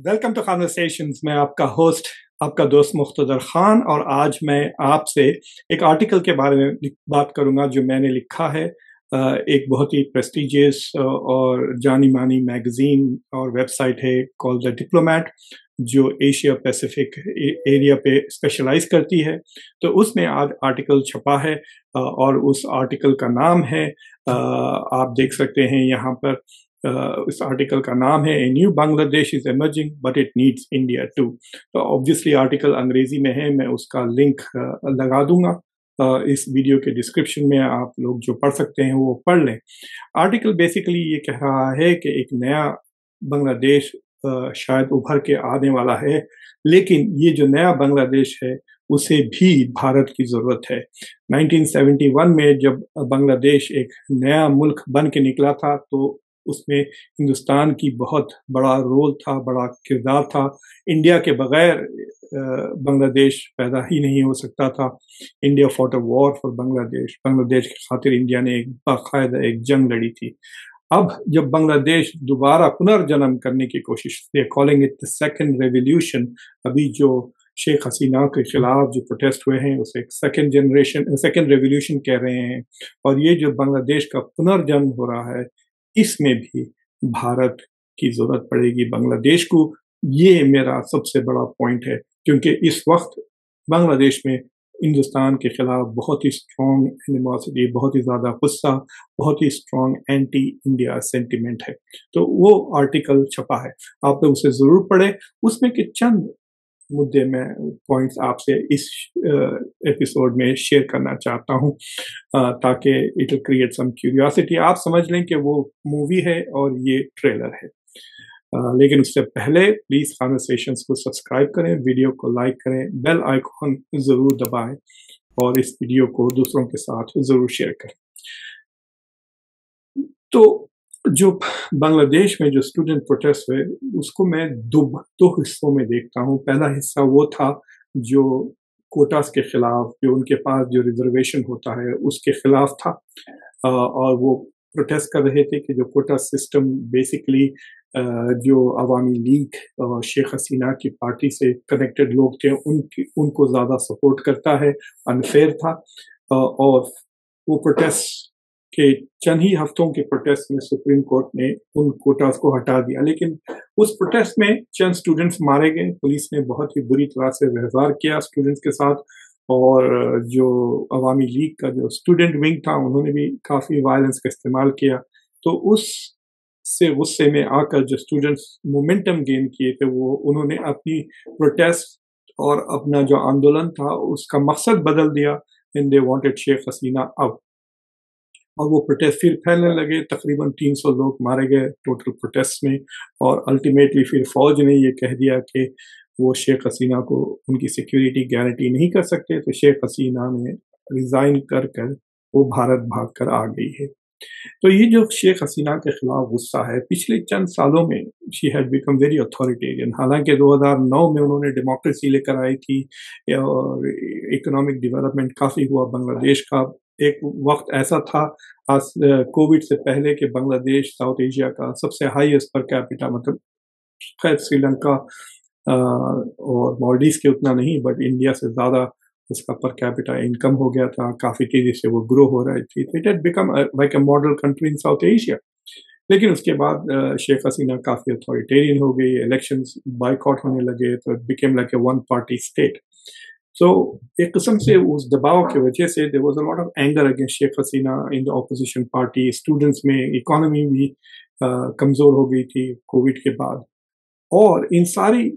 Welcome to conversations मैं आपका host आपका दोस्त मुख्तर खान, और आज मैं आपसे एक आर्टिकल के बारे में बात करूँगा जो मैंने लिखा है एक बहुत ही प्रेस्टिजियस और जानी मानी मैगजीन और वेबसाइट है कॉल द डिप्लोमेट जो एशिया पैसिफिक एरिया पे स्पेशलाइज करती है। तो उसमें आज आर्टिकल छपा है और उस आर्टिकल का नाम है आप देख सकते हैं यहाँ पर इस आर्टिकल का नाम है a new Bangladesh is emerging but it needs India too तो ऑब्वियसली आर्टिकल अंग्रेज़ी में है, मैं उसका लिंक लगा दूँगा। इस वीडियो के डिस्क्रिप्शन में आप लोग जो पढ़ सकते हैं, वो पढ़ लें। आर्टिकल बेसिकली ये कह रहा है कि एक नया बांग्लादेश शायद उभर के आने वाला है, लेकिन ये जो नया बांग्लादेश है, उसे भी भारत की ज़रूरत है। 1971 में जब बांग्लादेश एक नया मुल्क बन के निकला था तो उसमें हिंदुस्तान की बहुत बड़ा रोल था, बड़ा किरदार था। इंडिया के बगैर बांग्लादेश पैदा ही नहीं हो सकता था। India fought a war for Bangladesh. Bangladesh की खातिर इंडिया ने एक बाकायदा एक जंग लड़ी थी। अब जब बांग्लादेश दोबारा पुनर्जन्म करने की कोशिश calling it the second revolution अभी जो शेख हसीना के खिलाफ जो प्रोटेस्ट हुए हैं, उसे सेकेंड जनरेशन सेकेंड रेवोल्यूशन कह रहे हैं। और ये जो बांग्लादेश का पुनर्जन्म हो रहा है इसमें भी भारत की ज़रूरत पड़ेगी बांग्लादेश को। ये मेरा सबसे बड़ा पॉइंट है, क्योंकि इस वक्त बांग्लादेश में हिंदुस्तान के खिलाफ बहुत ही स्ट्रॉन्ग एनिमोसिटी बहुत ही ज़्यादा गुस्सा, बहुत ही स्ट्रॉन्ग एंटी इंडिया सेंटिमेंट है। तो वो आर्टिकल छपा है, आप लोग उसे ज़रूर पढ़े। उसमें के चंद मुद्दे मैं पॉइंट्स आपसे इस एपिसोड में शेयर करना चाहता हूँ ताकि इट क्रिएट सम क्यूरियोसिटी आप समझ लें कि वो मूवी है और ये ट्रेलर है। लेकिन उससे पहले प्लीज़ कॉन्वर्सेशन को सब्सक्राइब करें वीडियो को लाइक करें बेल आइकॉन ज़रूर दबाएँ और इस वीडियो को दूसरों के साथ ज़रूर शेयर करें। तो जो बांग्लादेश में जो स्टूडेंट प्रोटेस्ट हुए, उसको मैं दो दो हिस्सों में देखता हूँ। पहला हिस्सा वो था जो कोटास के खिलाफ, जो उनके पास जो रिजर्वेशन होता है, उसके खिलाफ था। और वो प्रोटेस्ट कर रहे थे कि जो कोटा सिस्टम बेसिकली जो अवामी लीग शेख हसीना की पार्टी से कनेक्टेड लोग थे, उनकी, उनको ज़्यादा सपोर्ट करता है अनफेयर था। और वो प्रोटेस्ट के चंद ही हफ्तों के प्रोटेस्ट में सुप्रीम कोर्ट ने उन कोटास को हटा दिया। लेकिन उस प्रोटेस्ट में चंद स्टूडेंट्स मारे गए। पुलिस ने बहुत ही बुरी तरह से व्यवहार किया स्टूडेंट्स के साथ। और जो अवामी लीग का जो स्टूडेंट विंग था, उन्होंने भी काफ़ी वायलेंस का इस्तेमाल किया। तो उस से गुस्से में आकर जो स्टूडेंट्स मोमेंटम गेन किए थे, वो उन्होंने अपनी प्रोटेस्ट और अपना जो आंदोलन था, उसका मकसद बदल दिया। इन दे वांटेड शेख हसीना अब और वो प्रोटेस्ट फिर फैलने लगे। तकरीबन 300 लोग मारे गए टोटल प्रोटेस्ट में और अल्टीमेटली फिर फौज ने ये कह दिया कि वो शेख हसीना को उनकी सिक्योरिटी गारंटी नहीं कर सकते। तो शेख हसीना ने रिज़ाइन कर कर वो भारत भाग कर आ गई है। तो ये जो शेख हसीना के खिलाफ गुस्सा है, पिछले चंद सालों में she had become very authoritarian हालाँकि 2009 में उन्होंने डेमोक्रेसी लेकर आई थी और इकोनॉमिक डेवलपमेंट काफ़ी हुआ। बांग्लादेश का एक वक्त ऐसा था, आज कोविड से पहले कि बांग्लादेश, साउथ एशिया का सबसे हाईएस्ट पर कैपिटा मतलब खैर श्रीलंका और मॉलडीव के उतना नहीं, बट इंडिया से ज़्यादा उसका पर कैपिटा इनकम हो गया था। काफ़ी तेज़ी से वो ग्रो हो रही थी it had become like a model country in South Asia लेकिन उसके बाद शेख हसीना काफ़ी अथॉरिटेरियन हो गई इलेक्शन बाइकआउट होने लगे तो became like a one party state so एक किस्म से उस दबाव की वजह से there was a lot of anger against Sheikh Hasina in the opposition party students में इकोनॉमी भी कमज़ोर हो गई थी कोविड के बाद। और इन सारी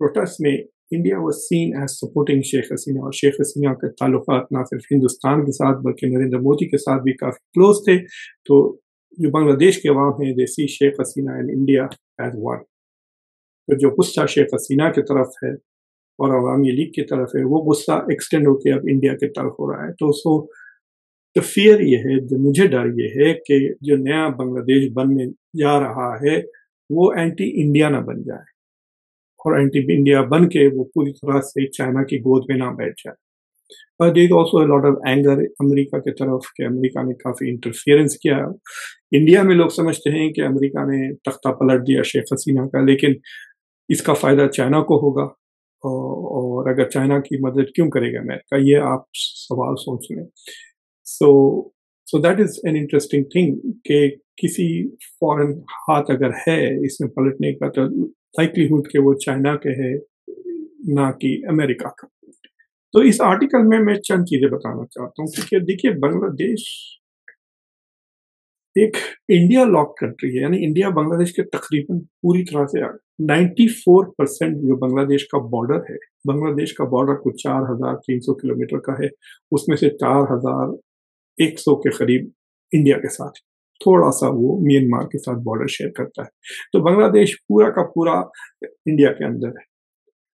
प्रोटेस्ट में India was seen as supporting Sheikh Hasina और शेख हसीना के ताल्लुक ना सिर्फ़ हिंदुस्तान के साथ बल्कि नरेंद्र मोदी के साथ भी काफ़ी क्लोज थे। तो जो बांग्लादेश के अवाम है they see Sheikh Hasina and India as one तो जो गुस्सा शेख हसीना की तरफ़ है और अवामी लीग की तरफ़ है। वो गुस्सा एक्सटेंड होकर अब इंडिया की तरफ़ हो रहा है। तो उसको तो फियर ये है जो मुझे डर ये है कि जो नया बांग्लादेश बनने जा रहा है, वो एंटी इंडिया ना बन जाए। और एंटी इंडिया बन के वो पूरी तरह से चाइना की गोद में ना बैठ जाए। There is also lot of anger America की तरफ़ कि अमेरिका ने काफ़ी इंटरफेरेंस किया इंडिया में लोग समझते हैं कि अमेरिका ने तख्ता पलट दिया, शेख हसीना का, लेकिन इसका फ़ायदा चाइना को होगा। और अगर चाइना की मदद क्यों करेगा अमेरिका? ये आप सवाल सोच लें। So so that is an interesting thing कि किसी फॉरेन हाथ अगर है, इसमें पलटने का तो लाइकलीहुड के वो चाइना के है, ना कि अमेरिका का। तो इस आर्टिकल में मैं चंद चीज़ें बताना चाहता हूँ, क्योंकि देखिए, बांग्लादेश एक इंडिया लॉक कंट्री है, यानी इंडिया बांग्लादेश के तकरीबन पूरी तरह से 94 परसेंट जो बांग्लादेश का बॉर्डर है, बांग्लादेश का बॉर्डर कुछ चार हज़ार तीन सौ किलोमीटर का है, उसमें से चार हज़ार एक सौ के करीब इंडिया के साथ थोड़ा सा वो म्यांमार के साथ बॉर्डर शेयर करता है। तो बांग्लादेश पूरा का पूरा इंडिया के अंदर है।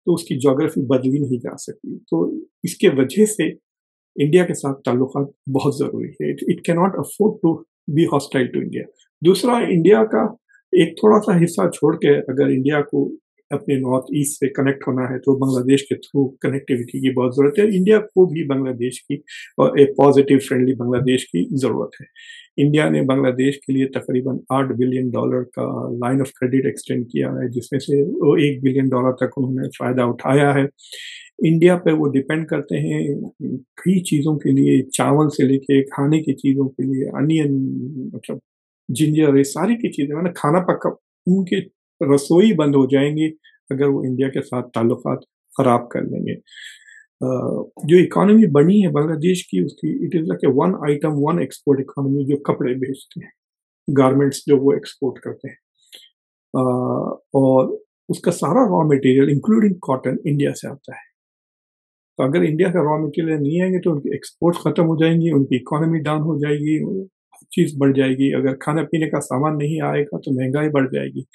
तो उसकी जोग्राफी बदली नहीं जा सकती। तो इसके वजह से इंडिया के साथ ताल्लुक बहुत ज़रूरी है। It cannot afford to be hostile to India दूसरा इंडिया का एक थोड़ा सा हिस्सा छोड़ के अगर इंडिया को अपने नॉर्थ ईस्ट से कनेक्ट होना है तो बांग्लादेश के थ्रू कनेक्टिविटी की बहुत ज़रूरत है। इंडिया को भी बांग्लादेश की और एक पॉजिटिव फ्रेंडली बांग्लादेश की ज़रूरत है। इंडिया ने बांग्लादेश के लिए तकरीबन आठ बिलियन डॉलर का लाइन ऑफ़ क्रेडिट एक्सटेंड किया है, जिसमें से वो एक बिलियन डॉलर तक उन्होंने फ़ायदा उठाया है। इंडिया पे वो डिपेंड करते हैं कई चीज़ों के लिए, चावल से लेके खाने की चीज़ों के लिए अनियन मतलब जिंजर ये सारी की चीज़ें, मैंने खाना पका, उनके रसोई बंद हो जाएँगी अगर वो इंडिया के साथ ताल्लुक ख़राब कर लेंगे। जो इकोनॉमी बनी है बांग्लादेश की, उसकी it is like a one item one export economy जो कपड़े बेचते हैं। गारमेंट्स जो वो एक्सपोर्ट करते हैं। और उसका सारा raw material including cotton India से आता है। तो अगर इंडिया का रॉ मटेरियल नहीं आएँगे तो उनकी एक्सपोर्ट खत्म हो जाएँगी, उनकी इकोनॉमी डाउन हो जाएगी चीज़ बढ़ जाएगी। अगर खाने पीने का सामान नहीं आएगा तो महँगाई बढ़ जाएगी।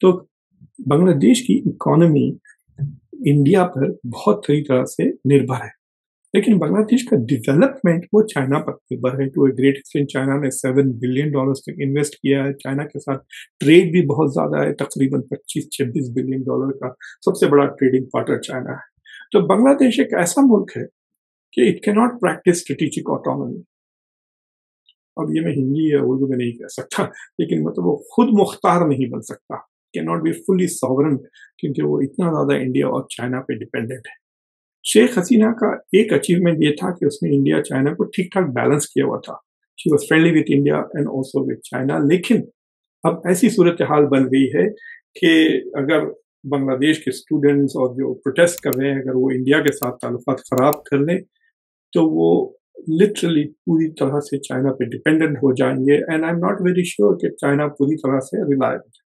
तो बांग्लादेश की इकोनॉमी इंडिया पर बहुत सही तरह से निर्भर है। लेकिन बांग्लादेश का डेवलपमेंट वो चाइना पर निर्भर है। To a great extent China ने सेवन बिलियन डॉलर्स तक इन्वेस्ट किया है। चाइना के साथ ट्रेड भी बहुत ज़्यादा है। तकरीबन 25-26 बिलियन डॉलर का सबसे बड़ा ट्रेडिंग पार्टनर चाइना है। तो बांग्लादेश एक ऐसा मुल्क है कि it cannot practise strategic autonomy अब ये मैं हिंदी या उर्दू में नहीं कह सकता, लेकिन मतलब वो खुद मुख्तार नहीं बन सकता। Can not be fully sovereign क्योंकि वो इतना ज़्यादा इंडिया और चाइना पे डिपेंडेंट है। शेख हसीना का एक अचीवमेंट ये था कि उसने इंडिया चाइना को ठीक ठाक बैलेंस किया हुआ था। She was friendly with India and also with China लेकिन अब ऐसी सूरत हाल बन गई है कि अगर बांग्लादेश के स्टूडेंट्स और जो प्रोटेस्ट कर रहे हैं, अगर वो इंडिया के साथ ताल्लुक खराब कर लें तो वो लिटरली पूरी तरह से चाइना पे डिपेंडेंट हो जाएँगे and I am not very sure कि चाइना पूरी तरह से रिलायबल है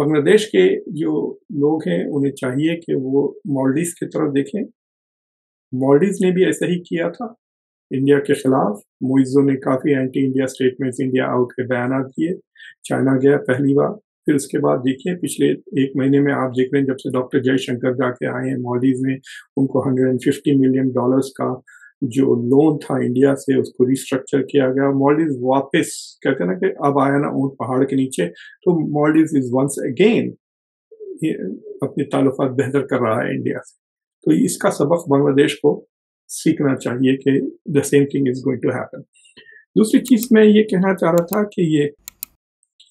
बांग्लादेश के जो लोग हैं, उन्हें चाहिए कि वो मॉलडीव की तरफ़ देखें। मॉलडीव ने भी ऐसा ही किया था। इंडिया के खिलाफ मोइजो ने काफ़ी anti India statements India out के बयान दिए चाइना गया पहली बार, फिर उसके बाद देखिए, पिछले एक महीने में आप देख रहे हैं, जब से डॉक्टर जयशंकर जाके आए हैं मॉलडीव में, उनको 150 मिलियन डॉलर्स का जो लोन था इंडिया से, उसको रिस्ट्रक्चर किया गया। मॉलडीव वापस, कहते हैं ना कि अब आया ना ऊँट पहाड़ के नीचे तो मॉलडीव इज़ वंस अगेन अपने ताल्लुक बेहतर कर रहा है इंडिया से। तो इसका सबक बांग्लादेश को सीखना चाहिए कि the same thing is going to happen दूसरी चीज़ मैं ये कहना चाह रहा था कि ये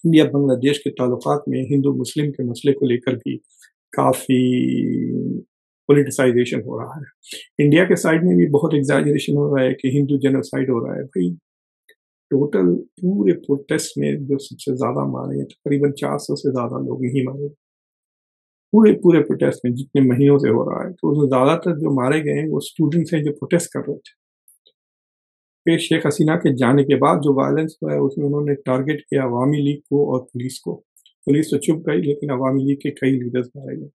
इंडिया बांग्लादेश के ताल्लुकात में हिंदू मुस्लिम के मसले को लेकर भी काफ़ी पोलिटिसाइजेशन हो रहा है। इंडिया के साइड में भी बहुत एग्जाजरेशन हो रहा है कि हिंदू जेनोसाइड हो रहा है। भाई टोटल पूरे प्रोटेस्ट में जो सबसे ज़्यादा मारे हैं, तकरीबन चार सौ से ज़्यादा लोग ही मारे पूरे पूरे प्रोटेस्ट में जितने महीनों से हो रहा है तो उसमें ज़्यादातर जो मारे गए हैं, वो स्टूडेंट्स हैं जो प्रोटेस्ट कर रहे थे। फिर शेख हसीना के जाने के बाद जो वायलेंस हुआ है, उसमें उन्होंने टारगेट किया अवामी लीग को और पुलिस को। पुलिस तो चुप गई, लेकिन अवामी लीग के कई लीडर्स मारे गए।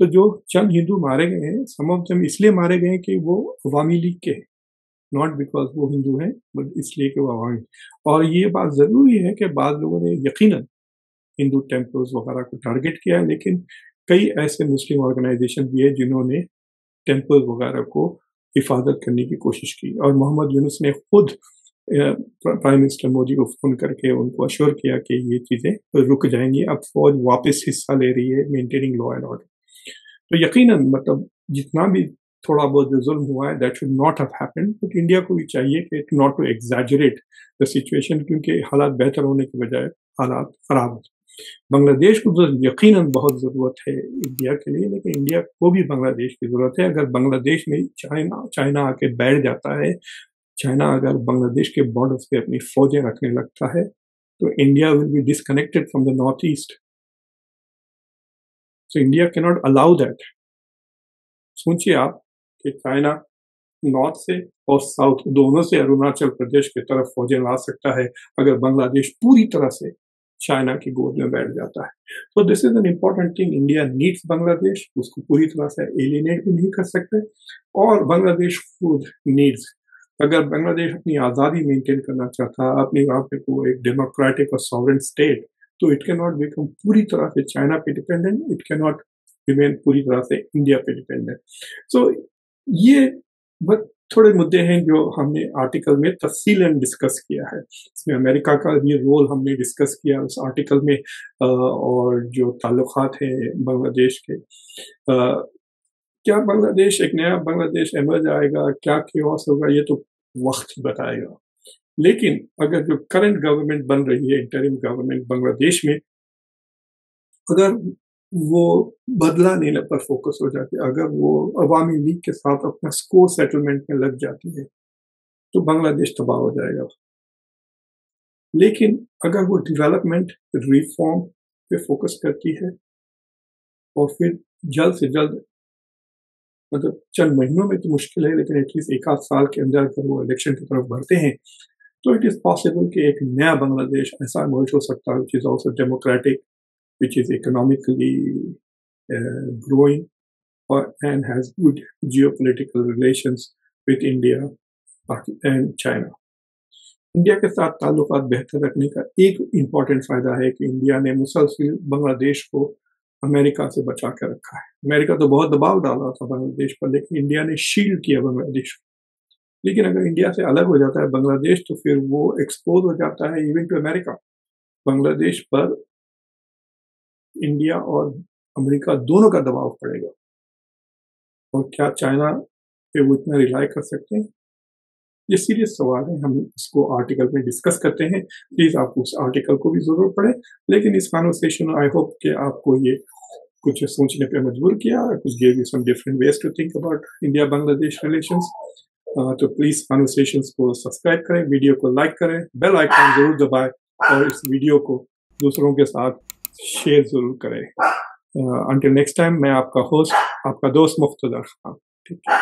तो जो चंद हिंदू मारे गए हैं सम ऑफ़ इसलिए मारे गए हैं कि वो अवामी लीग के नॉट बिकॉज़ वो हिंदू हैं बट इसलिए कि वो अवामी। और ये बात ज़रूरी है कि बाद लोगों ने यकीन हिंदू टेम्पल्स वगैरह को टारगेट किया है, लेकिन कई ऐसे मुस्लिम ऑर्गेनाइजेशन भी है जिन्होंने टेंपल वगैरह को हिफाजत करने की कोशिश की। और मोहम्मद यूनुस ने खुद प्राइम मिनिस्टर मोदी को फ़ोन करके उनको अश्योर किया कि ये चीज़ें रुक जाएँगी, अब फौज वापस हिस्सा ले रही है मेंटेनिंग लॉ एंड ऑर्डर तो यकीनन मतलब जितना भी थोड़ा बहुत जो जुल्म हुआ है that should not have happened but India को भी चाहिए कि not to exaggerate the situation क्योंकि हालात बेहतर होने के बजाय हालात खराब होते बांग्लादेश को तो यकीनन बहुत ज़रूरत है इंडिया के लिए, लेकिन इंडिया को भी बांग्लादेश की ज़रूरत है। अगर बांग्लादेश में चाइना चाइना आके बैठ जाता है चाइना अगर बांग्लादेश के बॉर्डर्स पे अपनी फौजें रखने लगता है तो India will be disconnected from the North East India can not allow that सोचिए आप कि चाइना नॉर्थ से और साउथ दोनों से अरुणाचल प्रदेश की तरफ़ फौजें ला सकता है, अगर बांग्लादेश पूरी तरह से चाइना की गोद में बैठ जाता है। तो this is an important thing India needs Bangladesh, उसको पूरी तरह से एलिनेट भी नहीं कर सकते और बांग्लादेश खुद नीड्स अगर बांग्लादेश अपनी आज़ादी मेंटेन करना चाहता, अपनी वहाँ पे को एक डेमोक्रेटिक और सॉवरन स्टेट तो इट कैन नॉट बिकम पूरी तरह से चाइना पे dependent it can not remain पूरी तरह से इंडिया पे डिपेंडेंट सो ये बट थोड़े मुद्दे हैं जो हमने आर्टिकल में तफसील डिस्कस किया है। इसमें अमेरिका का भी रोल हमने डिस्कस किया उस आर्टिकल में और जो ताल्लुक हैं बांग्लादेश के। क्या बांग्लादेश, एक नया बांग्लादेश एमर्ज आएगा, क्या क्योस होगा, ये तो वक्त बताएगा। लेकिन अगर जो करंट गवर्नमेंट बन रही है इंटरिम गवर्नमेंट बांग्लादेश में, अगर वो बदला लेने पर फोकस हो जाती है अगर वो अवामी लीग के साथ अपना स्कोर सेटलमेंट में लग जाती है तो बांग्लादेश तबाह हो जाएगा। लेकिन अगर वो डेवलपमेंट रिफॉर्म पे फोकस करती है, और फिर जल्द से जल्द मतलब चंद महीनों में तो मुश्किल है, लेकिन एटलीस्ट एक आध साल के अंदर अगर वो इलेक्शन की तरफ़ बढ़ते हैं तो इट इज़ पॉसिबल कि एक नया बांग्लादेश ऐसा इमर्ज हो सकता है which is also democratic which is economically uh, growing or, and has good geopolitical relations with India and China. India के साथ ताल्लुक बेहतर रखने का एक इंपॉर्टेंट फ़ायदा है कि इंडिया ने मुसलसिल बांग्लादेश को अमेरिका से बचा कर रखा है अमेरिका तो बहुत दबाव डाला था बांग्लादेश पर लेकिन इंडिया ने शील्ड किया बांग्लादेश को लेकिन अगर इंडिया से अलग हो जाता है बांग्लादेश तो फिर वो एक्सपोज हो जाता है इवन टू अमेरिका बांग्लादेश पर इंडिया और अमेरिका दोनों का दबाव पड़ेगा। और क्या चाइना पे वो इतना रिलाई कर सकते हैं? ये सीरियस सवाल है। हम इसको आर्टिकल में डिस्कस करते हैं। प्लीज़ आप उस आर्टिकल को भी ज़रूर पढ़ें। लेकिन इस कॉन्वर्सेशन आई होप कि आपको ये कुछ सोचने पे मजबूर किया, कुछ gave you some different ways to think about India Bangladesh relations तो प्लीज़ कॉन्वर्सेशन को सब्सक्राइब करें वीडियो को लाइक करें बेल आइकन ज़रूर दबाएँ और इस वीडियो को दूसरों के साथ शेयर ज़रूर करें। अंटिल नेक्स्ट टाइम मैं आपका होस्ट आपका दोस्त मुख्तर खान। ठीक है।